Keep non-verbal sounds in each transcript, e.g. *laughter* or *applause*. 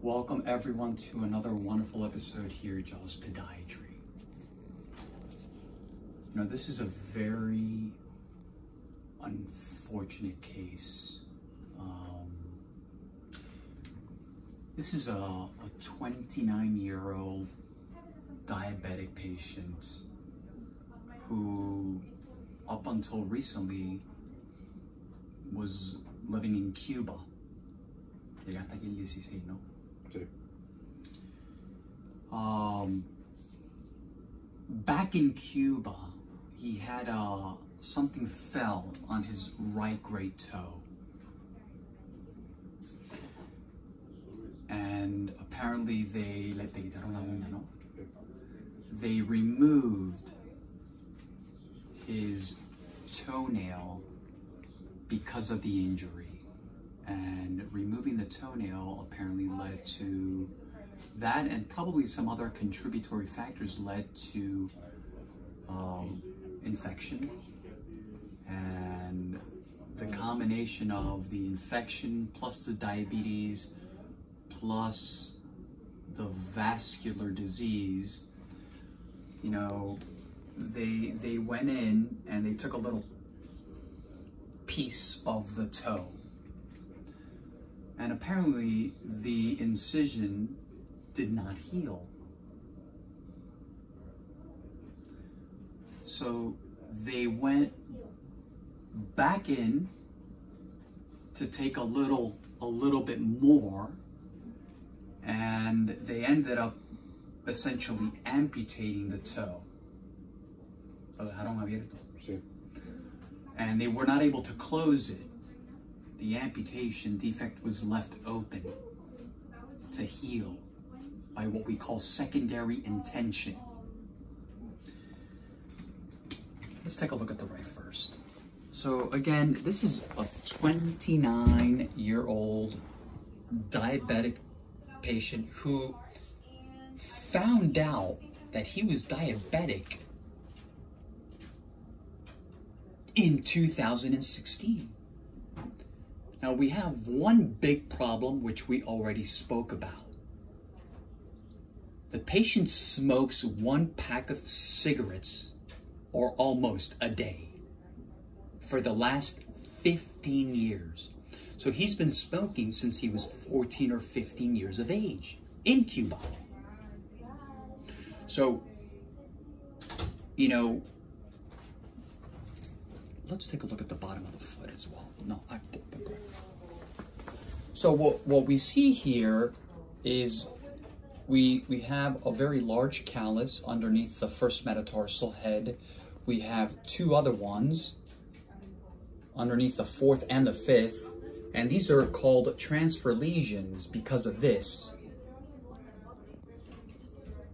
Welcome everyone to another wonderful episode here at Jaws Podiatry. You know, this is a very unfortunate case. Um, this is a, a 29 year old diabetic patient who, up until recently, was living in Cuba. Llegaste aquí el 16, ¿no? Sí. Um, back in Cuba, he had uh, something fell on his right great toe. And apparently they. They removed his toenail because of the injury. And removing the toenail apparently led to that and probably some other contributory factors led to um, infection. And the combination of the infection plus the diabetes plus the vascular disease you know they they went in and they took a little piece of the toe and apparently the incision did not heal so they went back in to take a little a little bit more and they ended up essentially amputating the toe Lo dejaron abierto. Sí. and they were not able to close it the amputation defect was left open to heal by what we call secondary intention let's take a look at the right first so again, this is a 29 year old diabetic patient who found out that he was diabetic in 2016. Now we have one big problem which we already spoke about. The patient smokes one pack of cigarettes or almost a day for the last 15 years. So he's been smoking since he was 14 or 15 years of age in Cuba. So, you know, let's take a look at the bottom of the foot as well. No, I, so what, what we see here is we, we have a very large callus underneath the first metatarsal head. We have two other ones underneath the fourth and the fifth. And these are called transfer lesions because of this.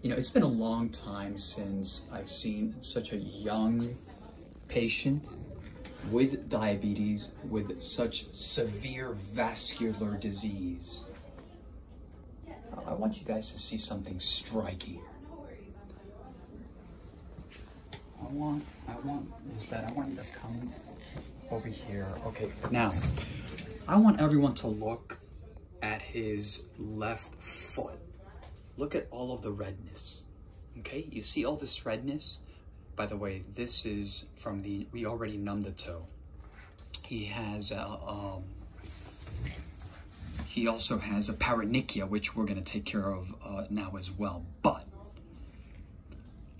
You know, it's been a long time since I've seen such a young patient with diabetes with such severe vascular disease. I want you guys to see something striking. I want, I want, Lisbeth, I want you to come over here. Okay, now, I want everyone to look at his left foot. Look at all of the redness. Okay, you see all this redness? By the way, this is from the, we already numbed the toe. He has, a, um, he also has a paronychia, which we're gonna take care of uh, now as well. But,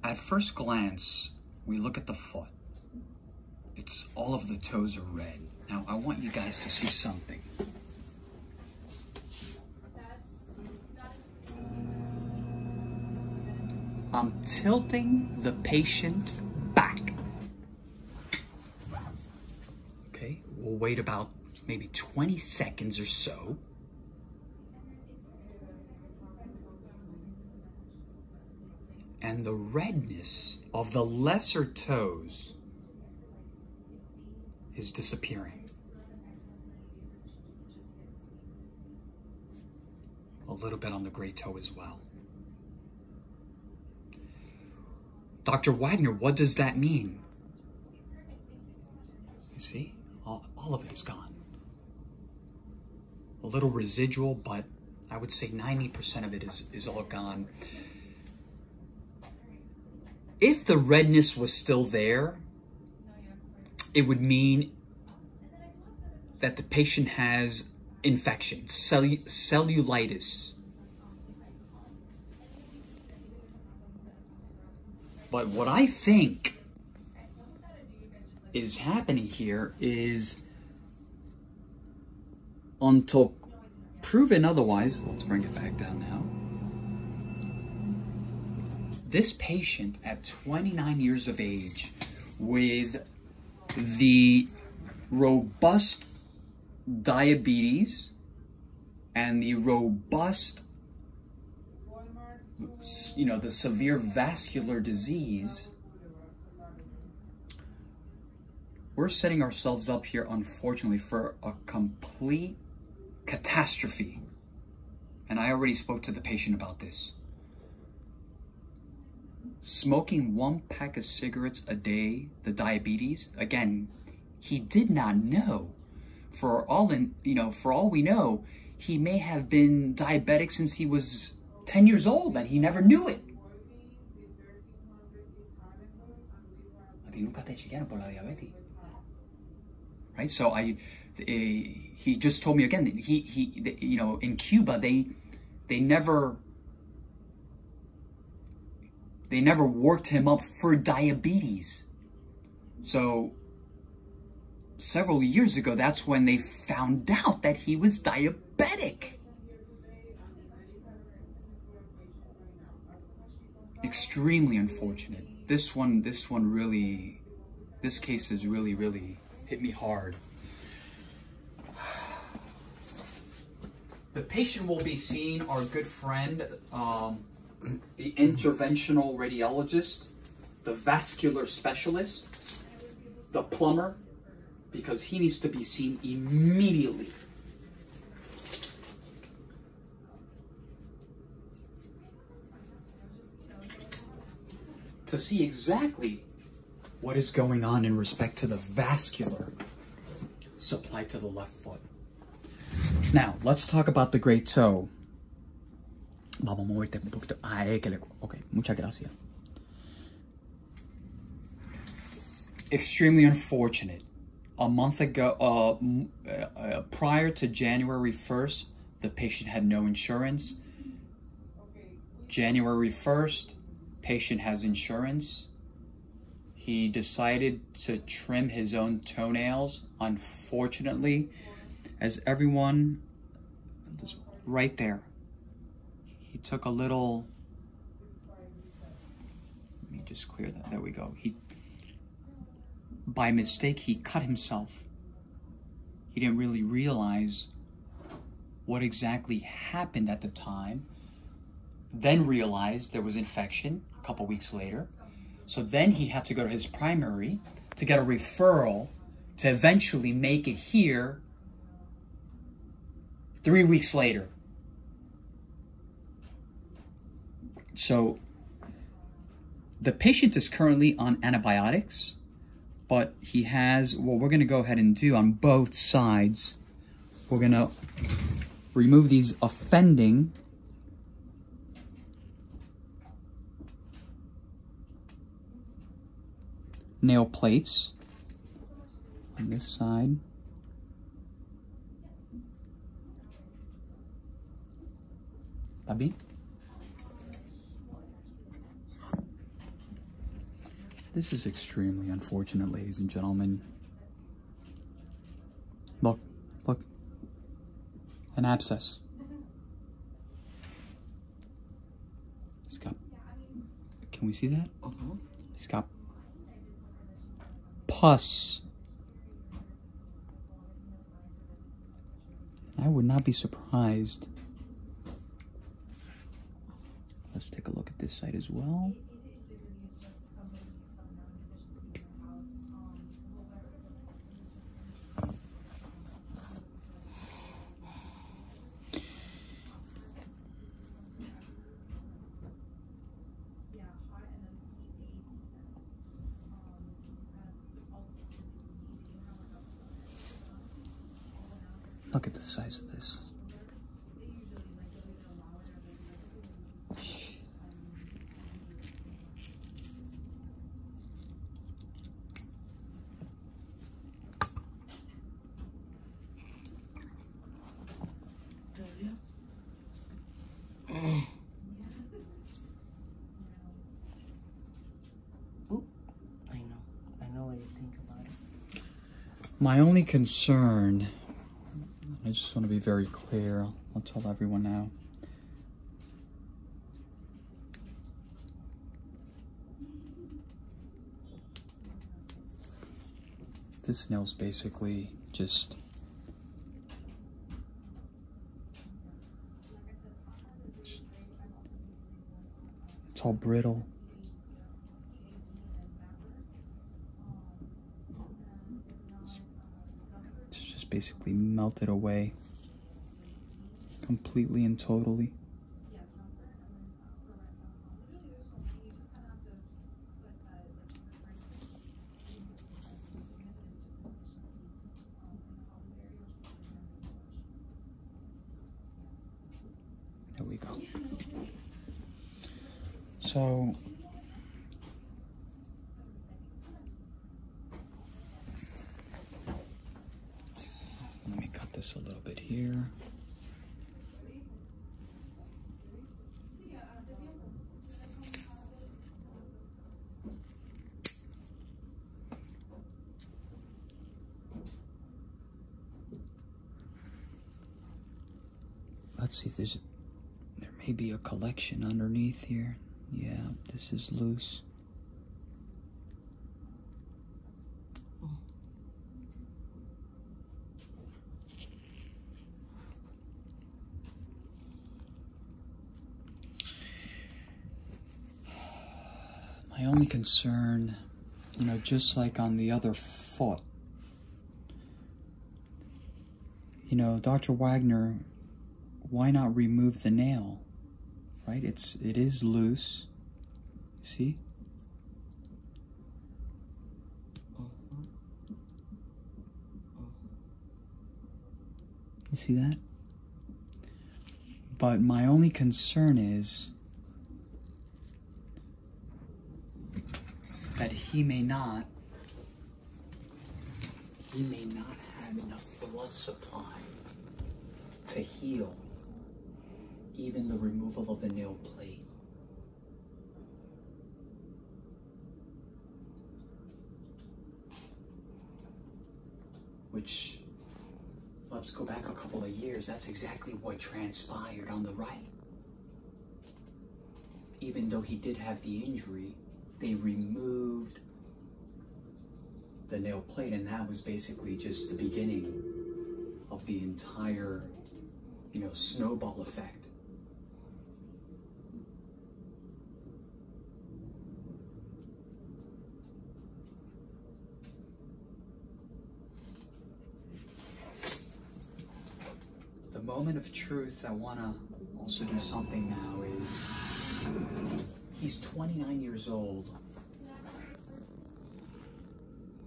at first glance, we look at the foot it's all of the toes are red. Now I want you guys to see something. I'm tilting the patient back. Okay, we'll wait about maybe 20 seconds or so. And the redness of the lesser toes is disappearing. A little bit on the great toe as well. Dr. Wagner, what does that mean? You see, all, all of it is gone. A little residual, but I would say 90% of it is, is all gone. If the redness was still there, it would mean that the patient has infection, cellu cellulitis. But what I think is happening here is until proven otherwise, let's bring it back down now. This patient at 29 years of age with the robust diabetes and the robust you know the severe vascular disease we're setting ourselves up here unfortunately for a complete catastrophe. And i already spoke to the patient about this. Smoking one pack of cigarettes a day the diabetes again he did not know. For all in you know for all we know he may have been diabetic since he was 10 years old and he never knew it. Right? So i uh, he just told me again that he he you know in cuba they they never they never worked him up for diabetes. So several years ago, that's when they found out that he was diabetic. Extremely unfortunate. This one, this one really, this case has really, really hit me hard. The patient will be seeing our good friend, um, the interventional radiologist, the vascular specialist, the plumber, because he needs to be seen immediately. To see exactly what is going on in respect to the vascular supply to the left foot. Now, let's talk about the great toe. Vamos a moverte un poquito. Ah, ok, muchas gracias. Extremely unfortunate a month ago, uh, uh, uh, prior to January 1st, the patient had no insurance. January 1st, patient has insurance. He decided to trim his own toenails. Unfortunately, as everyone, right there, he took a little, let me just clear that, there we go. He by mistake, he cut himself. He didn't really realize what exactly happened at the time. Then realized there was infection couple weeks later. So then he had to go to his primary to get a referral to eventually make it here three weeks later. So the patient is currently on antibiotics but he has, what we're gonna go ahead and do on both sides, we're gonna remove these offending nail plates on this side. Tabi? This is extremely unfortunate, ladies and gentlemen. Look, look. An abscess. It's got, can we see that? Uh -huh. It's got pus. I would not be surprised. Let's take a look at this side as well. Look at the size of this. *clears throat* My only concern I just want to be very clear, I'll tell everyone now. This nail's basically just it's all brittle. It's just basically melted away completely and totally. There we go. So let me cut this a little bit here. Let's see if there's there may be a collection underneath here. Yeah, this is loose. Only concern, you know, just like on the other foot, you know, Dr. Wagner, why not remove the nail? Right? It's it is loose. See? You see that? But my only concern is that he may not he may not have enough blood supply to heal even the removal of the nail plate. Which, let's go back a couple of years, that's exactly what transpired on the right. Even though he did have the injury, they removed the nail plate, and that was basically just the beginning of the entire, you know, snowball effect. The moment of truth, I want to also do something now is he's 29 years old.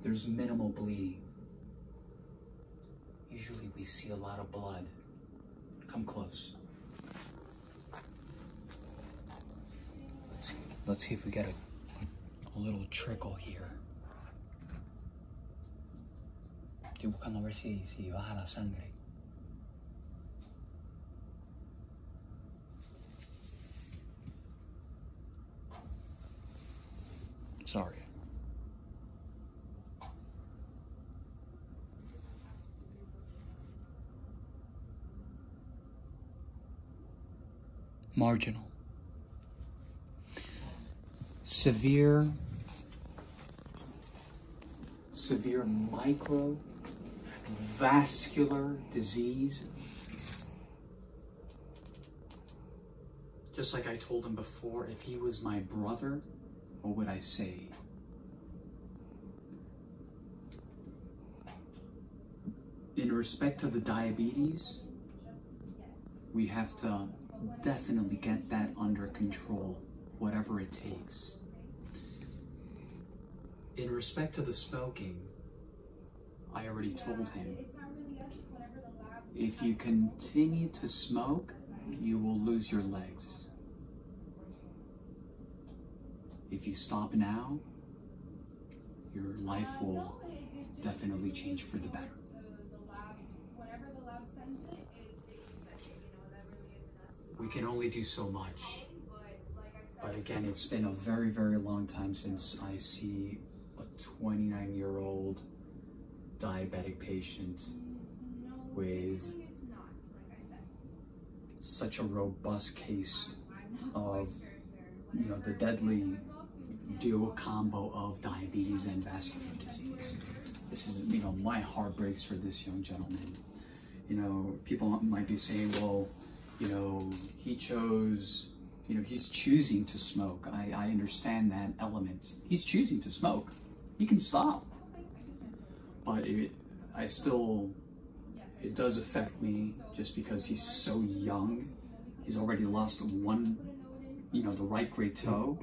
There's minimal bleeding. Usually we see a lot of blood. Come close. Let's, let's see if we get a, a little trickle here. Estoy buscando a ver si, si baja la sangre. Sorry. Marginal. Severe, severe micro vascular disease. Just like I told him before, if he was my brother, what would I say? In respect to the diabetes, we have to definitely get that under control, whatever it takes. In respect to the smoking, I already told him if you continue to smoke, you will lose your legs. If you stop now, your life will definitely change for the better. We can only do so much. But again, it's been a very, very long time since I see a 29 year old diabetic patient with such a robust case of you know the deadly dual combo of diabetes and vascular disease. This is you know my heart breaks for this young gentleman. You know people might be saying, well, you know he chose. You know, he's choosing to smoke. I, I understand that element. He's choosing to smoke. He can stop. But it, I still, it does affect me just because he's so young. He's already lost one, you know, the right great toe.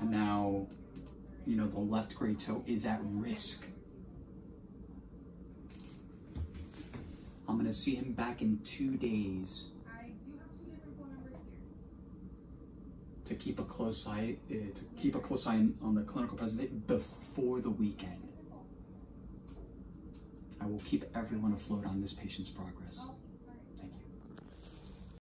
And now, you know, the left great toe is at risk. I'm going to see him back in two days to keep a close eye uh, to keep a close eye on the clinical presentation before the weekend. I will keep everyone afloat on this patient's progress.